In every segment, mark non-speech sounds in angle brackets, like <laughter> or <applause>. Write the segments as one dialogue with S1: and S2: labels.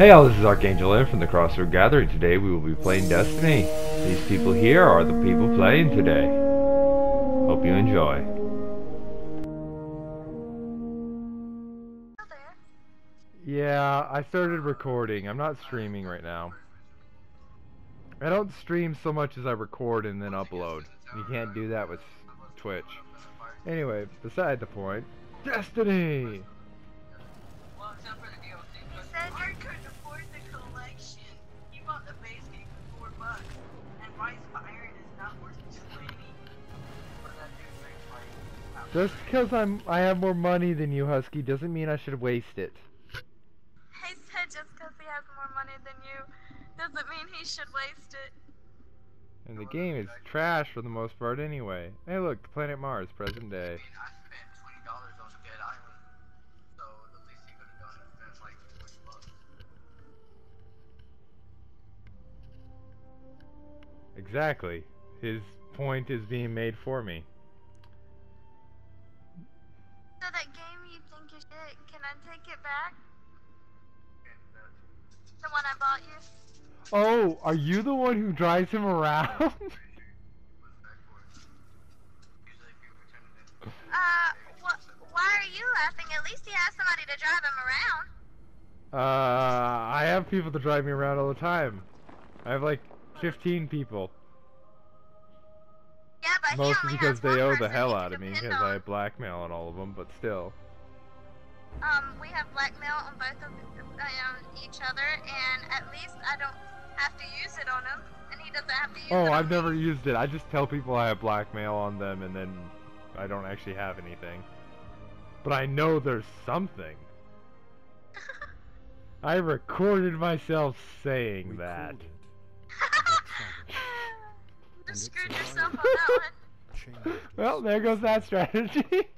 S1: Hey all, this is Archangel M from the Crossroad Gathering. Today we will be playing Destiny. These people here are the people playing today. Hope you enjoy. Yeah, I started recording. I'm not streaming right now. I don't stream so much as I record and then upload. You can't do that with Twitch. Anyway, beside the point, Destiny!
S2: Well,
S1: Just because I'm I have more money than you, Husky, doesn't mean I should waste it. <laughs>
S2: I said just because he has more money than you doesn't mean he should waste it.
S1: And the game is trash for the most part anyway. Hey look, Planet Mars, present day.
S3: I mean, I spent twenty dollars on Dead Island, so the least he could have done is spend like twenty bucks.
S1: Exactly. His point is being made for me.
S2: I bought you?
S1: Oh, are you the one who drives him around?
S3: what's that for? Usually people return it.
S2: Uh, wh- why are you laughing? At least he has somebody to drive him around.
S1: uh, I have people to drive me around all the time. I have like 15 people.
S2: Yeah,
S1: Mostly because they owe the hell out of me because I blackmail on all of them, but still.
S2: Um, we have blackmail on both of um, each other, and at least I don't have to use it on him, and he doesn't have to use it
S1: Oh, I've
S2: me.
S1: never used it. I just tell people I have blackmail on them and then I don't actually have anything. But I know there's something. <laughs> I recorded myself saying that. <laughs>
S2: you screwed yourself on that one.
S4: Change
S1: Well, there goes that strategy. <laughs>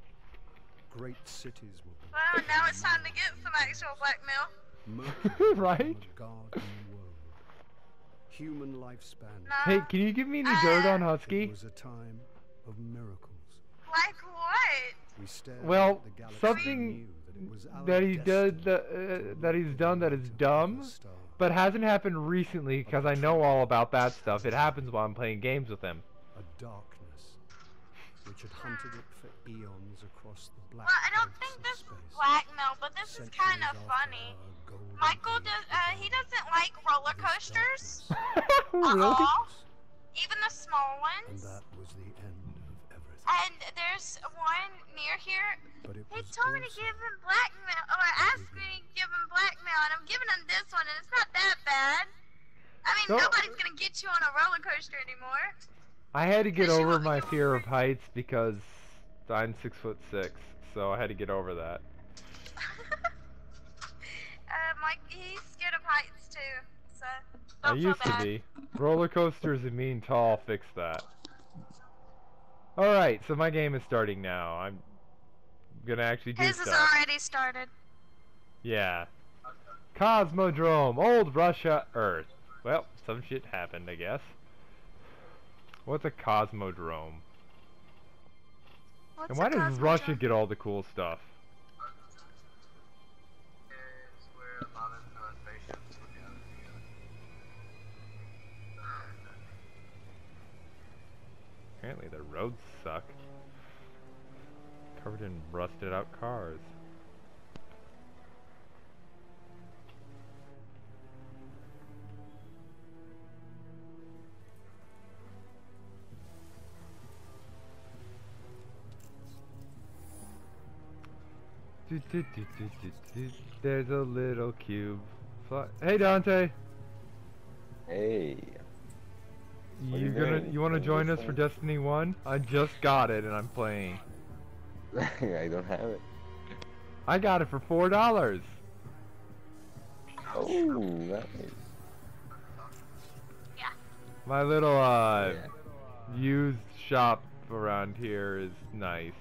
S4: Great cities will be
S2: Well, now it's time to get some actual blackmail.
S4: murdered <laughs>
S1: Right?
S4: from a garden world. Human lifespan.
S2: No.
S1: hey, can you give me any dirt on Husky?
S4: It
S1: Husky?
S4: was a time of miracles.
S2: Like what?
S4: We
S1: Well,
S4: at the galaxy
S1: something
S4: and that, it was
S1: That he does that, uh, that he's done that is dumb, but hasn't happened recently because I know all about that stuff. It happens while I'm playing games with him.
S4: a darkness which had hunted it for eons across the black
S2: Well, I don't think this
S4: space.
S2: is blackmail, but this is kind of funny.
S4: after our golden
S2: Michael does. Uh, he doesn't like roller coasters. <laughs>
S1: really?
S2: Uh-oh. Even the small ones.
S4: And
S2: ones.
S4: that was the end of everything.
S2: And there's one near here.
S4: But it
S2: He
S4: was
S2: told me to give him blackmail, or asked me to give him blackmail, and I'm giving him this one, and it's not that bad. I mean,
S1: So-
S2: nobody's gonna get you on a roller coaster anymore.
S1: I had to get over my fear of heights because I'm six foot six, so I had to get over that. <laughs>
S2: uh, Mike, he's scared of heights too, so
S1: I used to be. Roller coasters and being tall fix that. Alright, so my game is starting now. I'm gonna actually do
S2: His has
S1: stuff.
S2: already started.
S1: Yeah. Cosmodrome, old Russia, Earth. Well, some shit happened, I guess. What's a Cosmodrome?
S2: What's
S1: and why does Russia get all the cool stuff?
S3: It's where a lot of spaceships were gathered together.
S1: Apparently the roads suck. Covered in rusted out cars. There's a little cube. Fly- hey Dante,
S5: Hey, What
S1: you
S5: you
S1: gonna
S5: doing?
S1: you want to
S5: Playing
S1: join
S5: this
S1: us for? Destiny One? I just got it and I'm playing. <laughs>
S5: I don't have it.
S1: I got it for four dollars.
S5: Oh, nice. Yeah.
S1: My little uh
S5: Yeah.
S1: used shop around here is nice.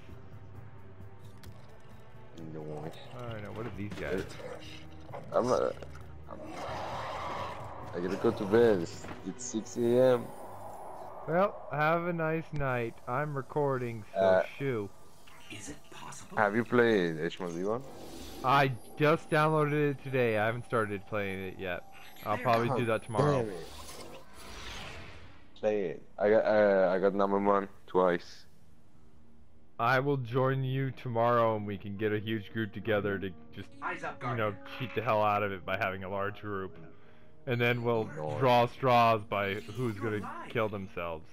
S5: Nice.
S1: I don't know. What are these guys?
S5: I'm not. I'm, I gotta go to bed. It's, it's 6 a.m.
S1: Well, have a nice night. I'm recording, so
S5: Uh,
S1: shoo. Is it possible?
S5: Have you played HMD one?
S1: I just downloaded it today. I haven't started playing it yet. I'll probably do that tomorrow.
S5: Play it. I got uh, I got number one twice.
S1: I will join you tomorrow and we can get a huge group together to just,
S6: Eyes up,
S1: you know, cheat the hell out of it by having a large group. And then oh, we'll
S5: Lord.
S1: draw straws by who's gonna kill themselves.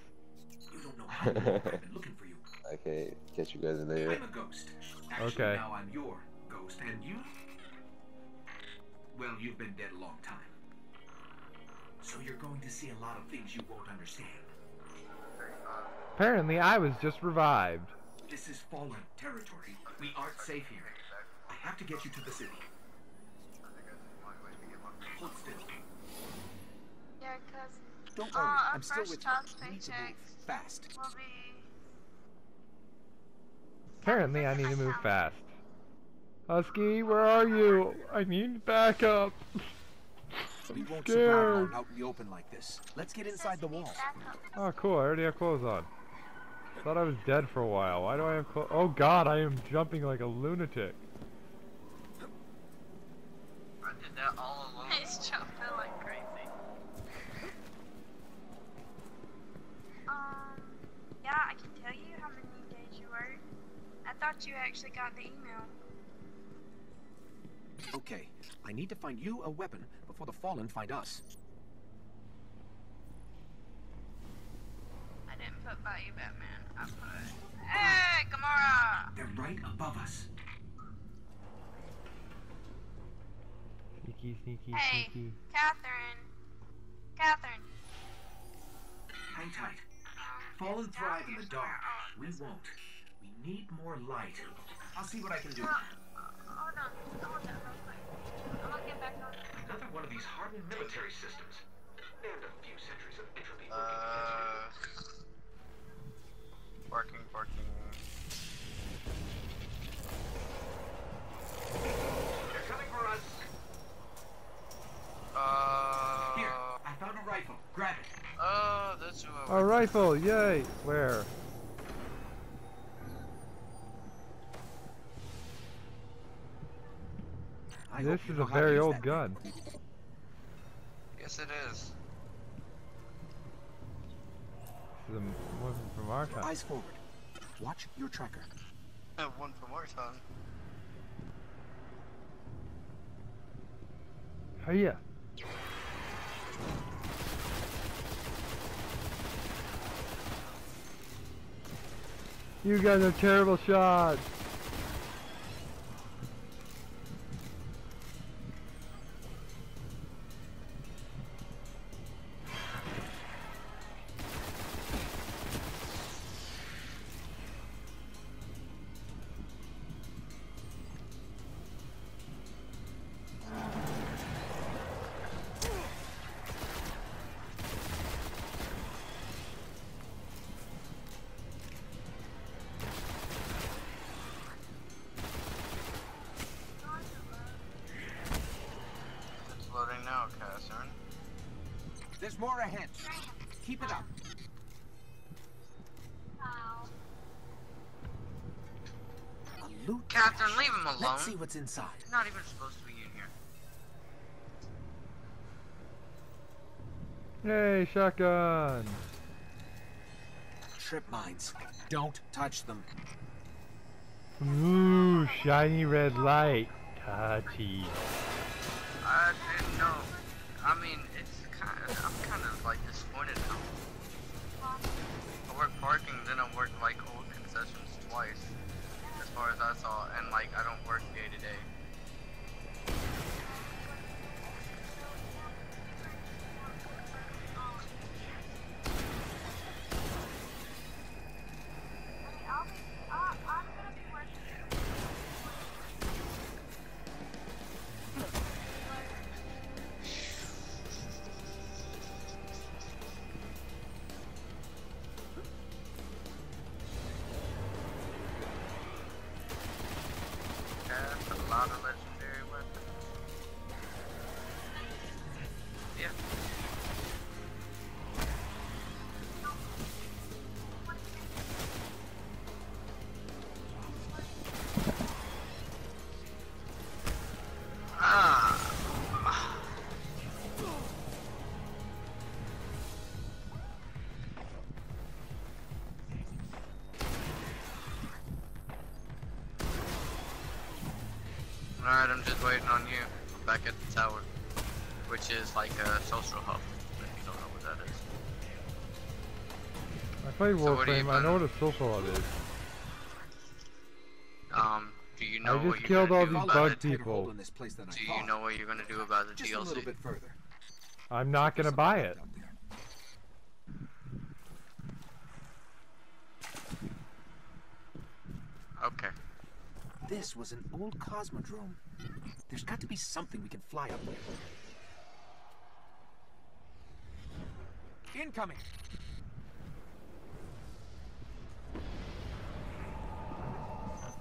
S6: You don't know how I've looking for you. <laughs>
S5: Okay, catch you guys later.
S6: I'm a ghost. Actually,
S1: Okay.
S6: now I'm your ghost, and you? Well, you've been dead a long time. So you're going to see a lot of things you won't understand.
S1: Apparently, I was just revived.
S6: This is fallen territory. We aren't safe here. I have to get you to the city. Hold still.
S2: Yeah, cause
S4: Don't
S2: Uh,
S4: worry,
S2: our
S4: I'm still
S2: first
S4: with you. We need to move fast.
S2: we'll be.
S1: Apparently, I need to move fast. Husky, where are you? I need backup.
S4: We won't survive
S1: Scared.
S4: long out in the open like this. Let's get inside the walls.
S1: Oh, cool. I already have clothes on. Thought I was dead for a while. Why do I have clothes? Oh God, I am jumping like a lunatic.
S3: I did that all alone.
S2: He's jumping like crazy. Um, yeah, I can tell you how many days you worked. I thought you actually got the email.
S4: Okay, I need to find you a weapon before the Fallen find us.
S2: I didn't put Bayou Batman. I put. Hey, Gamora!
S6: They're right above us.
S1: Sneaky, sneaky,
S2: Hey.
S1: sneaky.
S2: Catherine. Catherine.
S6: Hang tight. Fallen thrive in the dark. We won't. We need more light. I'll see what I can do.
S2: Uh, hold on. Hold on real quick. I'm gonna get back on.
S6: Another one of these hardened military systems. And a few centuries of entropy working
S3: Uh, working, working.
S6: Against you. They're coming for us.
S3: Uh,
S6: Here, I found a rifle. Grab it.
S3: oh, that's who I
S1: A rifle! Yay! Where?
S4: I
S1: this is a very old
S4: that
S1: gun.
S3: Yes, it is.
S1: This is a weapon from our time.
S4: Eyes forward. Watch your tracker.
S3: One from our time.
S1: Hiya! You guys are terrible shots!
S4: There's more ahead. Keep it up. A loot
S3: Catherine,
S4: cache.
S3: leave him alone.
S4: Let's see what's inside.
S3: He's not even supposed to be in here.
S1: Hey, shotgun!
S4: Trip mines. Don't touch them.
S1: Ooh, shiny red light. Touchy.
S3: Twice, as far as I saw, and like I don't work day to day. Just waiting on you. I'm back at the tower. Which is like a social hub, if you don't know what that is.
S1: I played
S3: So what do you
S1: Warframe. I know what a social hub is.
S3: Um, do you know
S1: I
S3: what
S1: just
S3: you're
S1: killed
S3: gonna
S1: all
S3: do
S1: these
S3: about
S1: bug
S3: it?
S6: tighter
S1: people.
S6: hold on this place than I
S3: Do you know what you're gonna do about the
S6: Just a little
S3: DLC?
S6: bit further.
S1: I'm not gonna buy it.
S3: Okay.
S6: This was an old cosmodrome. There's got to be something we can fly up there. Incoming!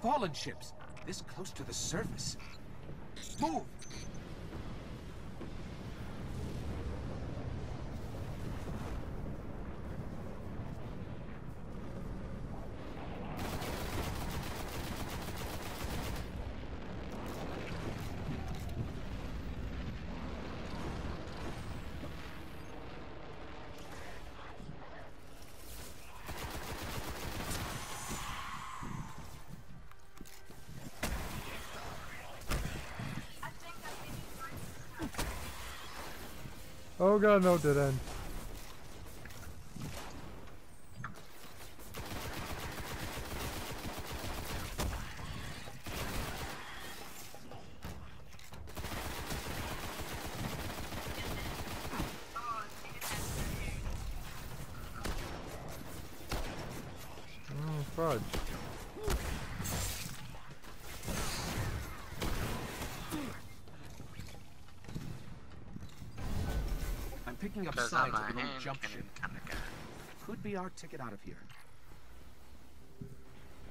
S6: Fallen ships, this close to the surface. Move!
S1: Oh god, no, dead end.
S2: Oh,
S1: fudge.
S6: I'm picking up
S3: Because
S6: signs
S3: I'm
S6: of an old
S3: hand
S6: jump ship.
S3: kind of guy.
S6: Could be our ticket out of here.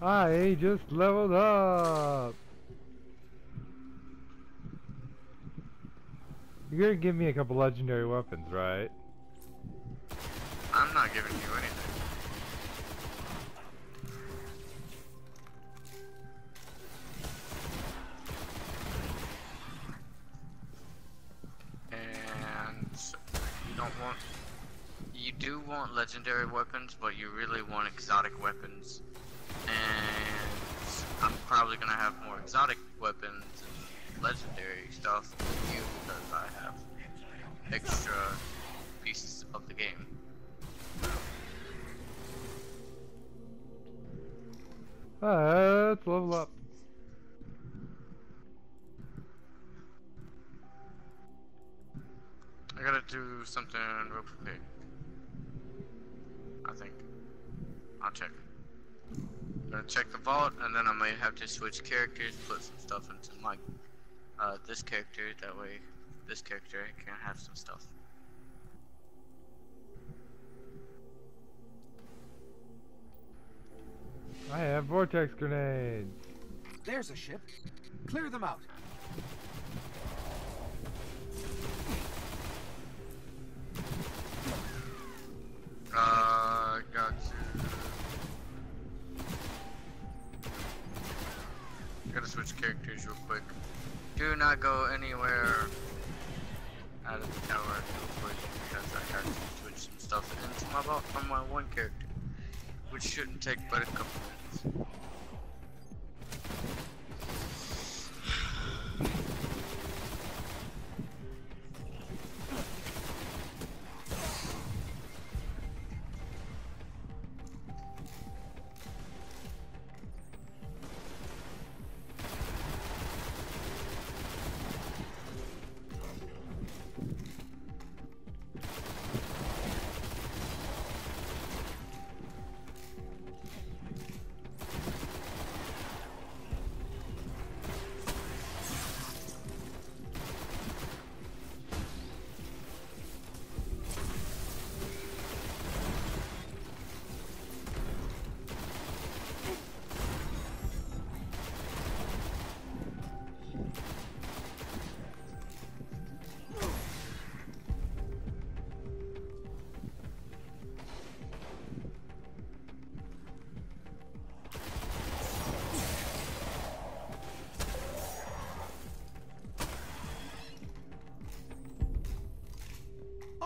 S1: I just leveled up. You're gonna give me a couple legendary weapons, right?
S3: I'm not giving you anything. Want. You do want legendary weapons, but you really want exotic weapons. And I'm probably gonna have more exotic weapons and legendary stuff than you because I have extra pieces of the game.
S1: Let's level up.
S3: I gotta do something real quick. I think. I'll check. I'm gonna check the vault, and then I might have to switch characters, put some stuff into my uh, this character. That way, this character can have some stuff.
S1: I have vortex grenades.
S6: There's a ship. Clear them out.
S3: Uh, got to. Gotta switch characters real quick. Do not go anywhere out of the tower real quick because I have to switch some stuff into my my one character, which shouldn't take but a couple minutes.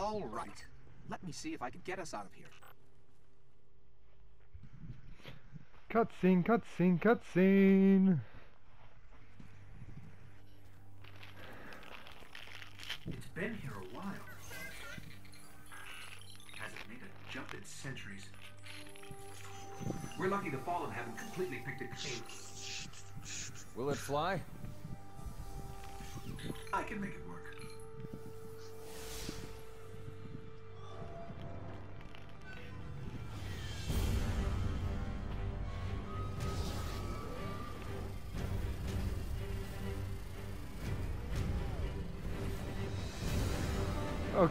S6: All right. Let me see if I can get us out of here.
S1: Cutscene, cutscene, cutscene.
S6: It's been here a while. Has it made a jump in centuries. We're lucky the Fallen haven't completely picked a clean.
S7: Will it fly?
S6: I can make it work.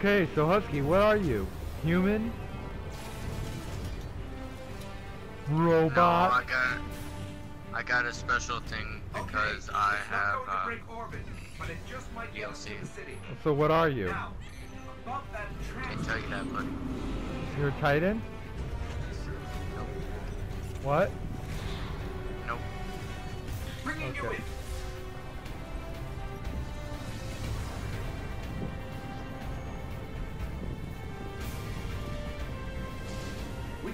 S1: Okay, so Husky, what are you? Human?
S3: No,
S1: Robot?
S3: I got I got a special thing because I have
S6: going to
S3: uh,
S6: break orbit, but it just might get us to
S3: DLC.
S6: the city.
S1: So what are you?
S6: Now,
S3: can't tell you that, buddy.
S1: You're a Titan?
S3: Nope.
S1: What?
S3: Nope.
S6: bringing you
S1: Okay.
S6: in.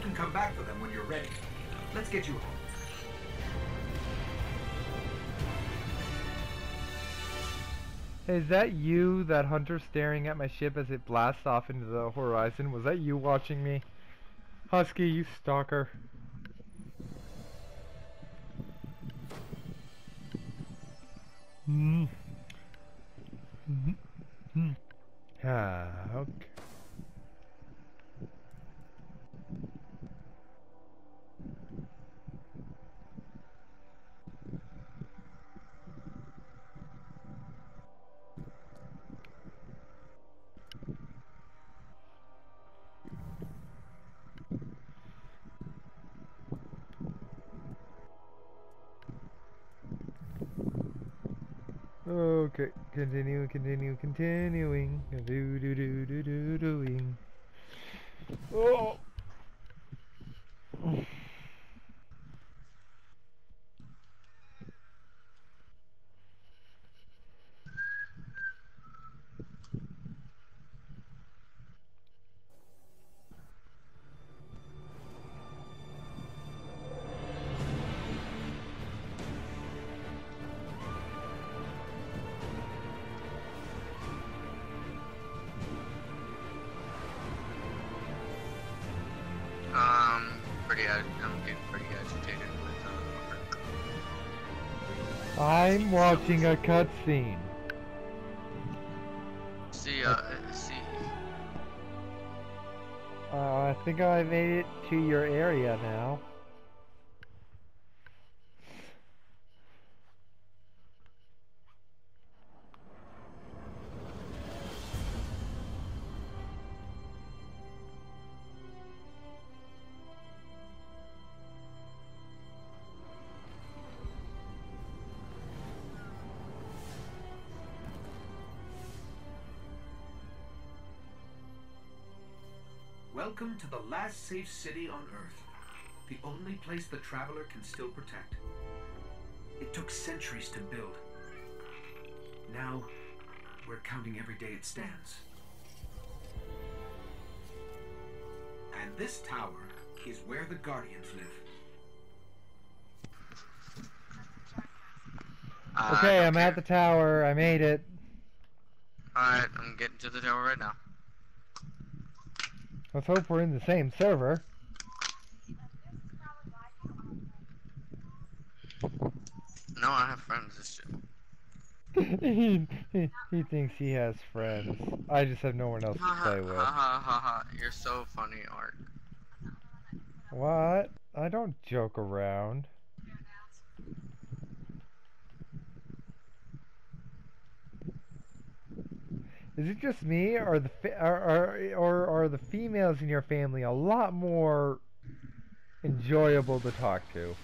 S6: Can come back for them when you're ready. Let's get you home.
S1: Is that you, that hunter staring at my ship as it blasts off into the horizon? Was that you watching me? Husky, you stalker. Continue, continue, continuing. Do do do do do doing. Oh.
S3: Pretty. I'm getting pretty agitated with uh.
S1: I'm watching a cutscene.
S3: See, uh, see.
S1: Uh, I think I made it to your area now.
S6: Welcome to the last safe city on Earth. The only place the traveler can still protect. It took centuries to build. Now, we're counting every day it stands. And this tower is where the Guardians live.
S3: Uh,
S1: Okay,
S3: I
S1: I'm
S3: don't
S1: at the tower. I made it.
S3: Alright, I'm getting to the tower right now.
S1: Let's hope we're in the same server.
S3: No, I have friends. <laughs>
S1: He, he, he thinks he has friends. I just have no one else to play with.
S3: ha ha ha ha. You're so funny, Art.
S1: What? I don't joke around. Is it just me, or the fa- or, or or are the females in your family a lot more enjoyable to talk to?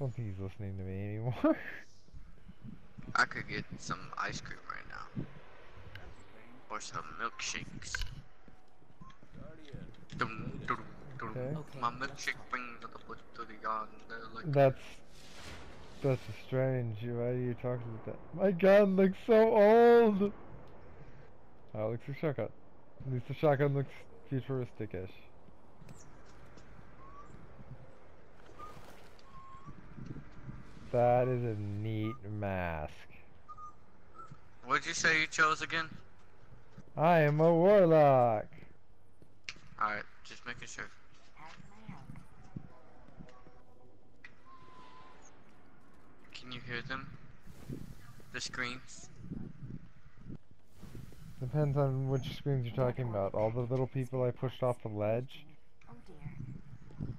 S1: I don't think he's listening to me anymore.
S3: I could get some ice cream right now. Or some milkshakes. Dum, dum, dum.
S1: Okay.
S3: My milkshake brings the bush to the yard. Like,
S1: That's that's strange. Why are you talking about that? My gun looks so old. Oh, it looks like a shotgun. At least the shotgun looks futuristic-ish. That is a neat mask.
S3: What'd you say you chose again?
S1: I am a warlock.
S3: Alright, just making sure. Can you hear them? The screams?
S1: Depends on which screams you're talking about. All the little people I pushed off the ledge. Oh dear.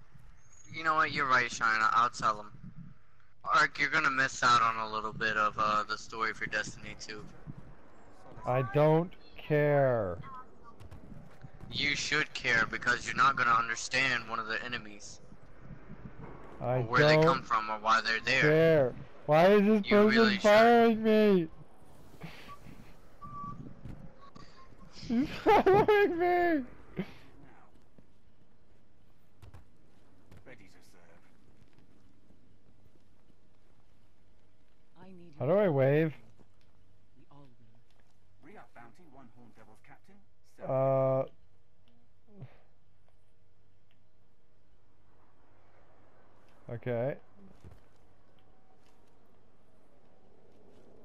S3: You know what, you're right, Shine. I'll tell them. Ark, you're gonna miss out on a little bit of uh, the story for Destiny 2.
S1: I don't care.
S3: You should care because you're not gonna understand one of the enemies.
S1: I
S3: or where
S1: don't
S3: they come from or why they're there.
S1: care. Why is this
S3: You
S1: person
S3: really should.
S1: firing me? He's following me!
S4: Ready to serve.
S8: I need
S1: How do I wave?
S8: We all will.
S4: Re-up bounty, one Horn Devil's captain. Seven.
S1: Uh. Okay.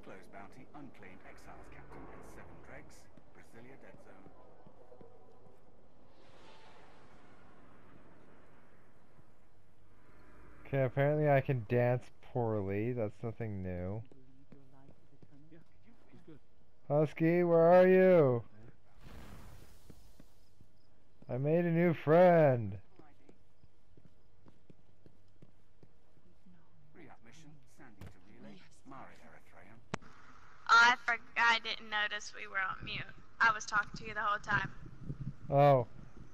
S4: Close bounty, unclaimed exiles captain and seven dregs. Brasilia dead zone.
S1: Okay, apparently I can dance poorly. That's nothing new.
S8: Believe your life is eternal.
S4: He's good.
S1: Husky, where are you? I made a new friend.
S4: Re-up mission, Sandy to relay. Mare Erythraeum.
S2: I forgot. I didn't notice we were on mute. I was talking to you the whole time.
S1: Oh.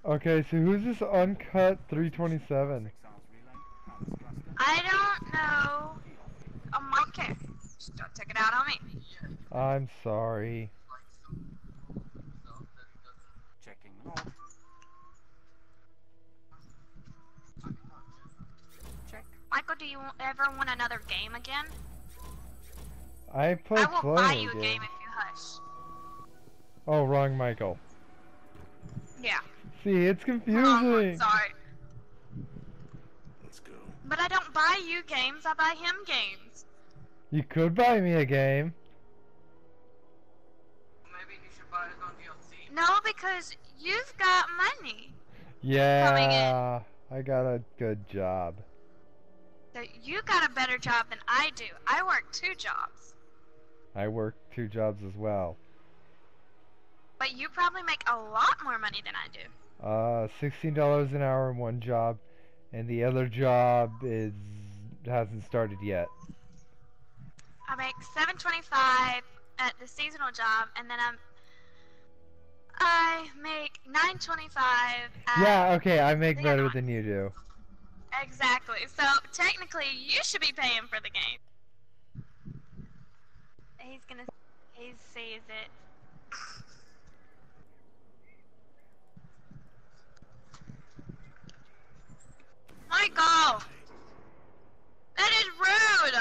S1: Okay, so who's this uncut 327?
S2: I don't know. Oh my care. Just don't take it out on me.
S1: I'm sorry.
S4: Checking log. Check.
S2: Michael, do you ever want another game again?
S1: I play
S2: I will buy
S1: plenty
S2: you a game if you hush.
S1: Oh, wrong Michael.
S2: Yeah.
S1: See, it's
S2: Wrong one,
S1: confusing.
S2: sorry.
S4: Let's go.
S2: But I don't buy you games, I buy him games.
S1: You could buy me a game.
S3: Maybe he should buy his own DLC.
S2: No, because you've got money.
S1: Yeah, I got a good job.
S2: So you got a better job than I do. I work two jobs.
S1: I work two jobs as well.
S2: But you probably make a lot more money than I do.
S1: Uh, sixteen dollars an hour in one job, and the other job is hasn't started yet.
S2: I make seven twenty-five at the seasonal job, and then I'm I make nine twenty-five.
S1: Yeah, okay, I make better than you do.
S2: Exactly. So technically, you should be paying for the game. He's gonna. He sees it. Michael, that is rude.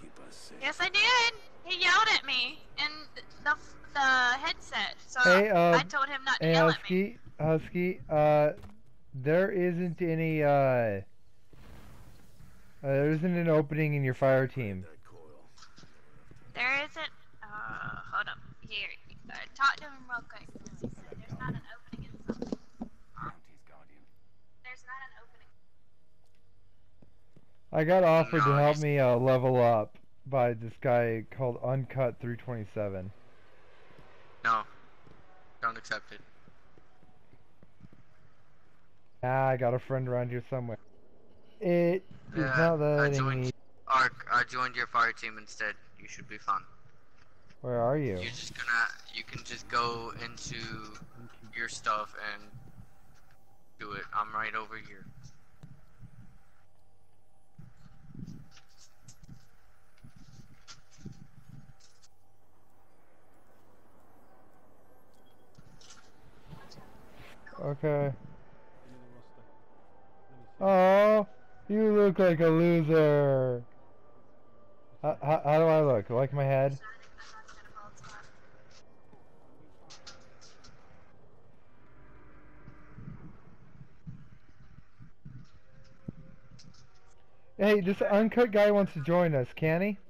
S4: Keep us safe.
S2: Yes, I did. He yelled at me in the the headset, so
S1: Hey, uh,
S2: I told him not to
S1: Hey,
S2: yell at me.
S1: Husky, Husky, uh, there isn't any, uh, uh, there isn't an opening in your fire team.
S2: There isn't. Uh, hold up. Here, uh, talk to him real quick. 'cause He said there's not an opening in something.
S4: Bounty's guardian.
S2: There's not an opening.
S1: I got offered to help me, uh, level up by this guy called Uncut 327.
S3: No. Don't accept it.
S1: Ah, I got a friend around here somewhere. It is
S3: Yeah,
S1: not
S3: I
S1: letting
S3: joined-
S1: me.
S3: Ark, I joined your fire team instead. You should be fine.
S1: Where are you?
S3: You're just gonna, you can just go into your stuff and do it. I'm right over here.
S1: Okay. Oh, you look like a loser. How, how, how do I look? Like my head? Hey, this uncut guy wants to join us, can he?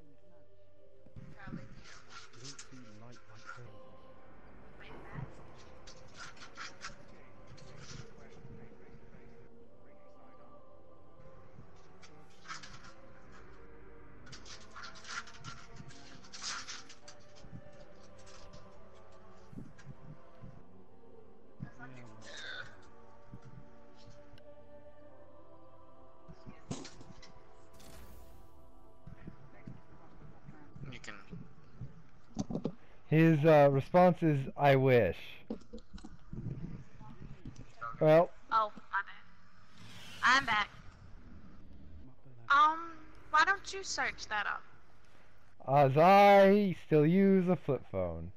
S1: His uh, response is, I wish. Well,
S2: Oh, my bad. I'm back. Um, why don't you search that up?
S1: as I still use a flip phone.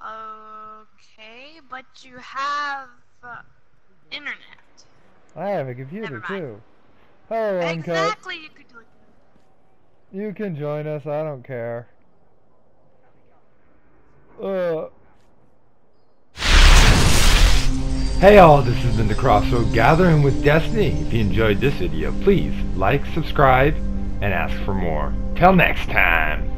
S2: Okay, but you have uh, internet.
S1: I have a computer too. Hello, uncut.
S2: Exactly, you could do it.
S1: You can join us. I don't care. Uh. Hey all, this has been the Crossroad Gathering with Destiny. If you enjoyed this video, please like, subscribe, and ask for more. Till next time.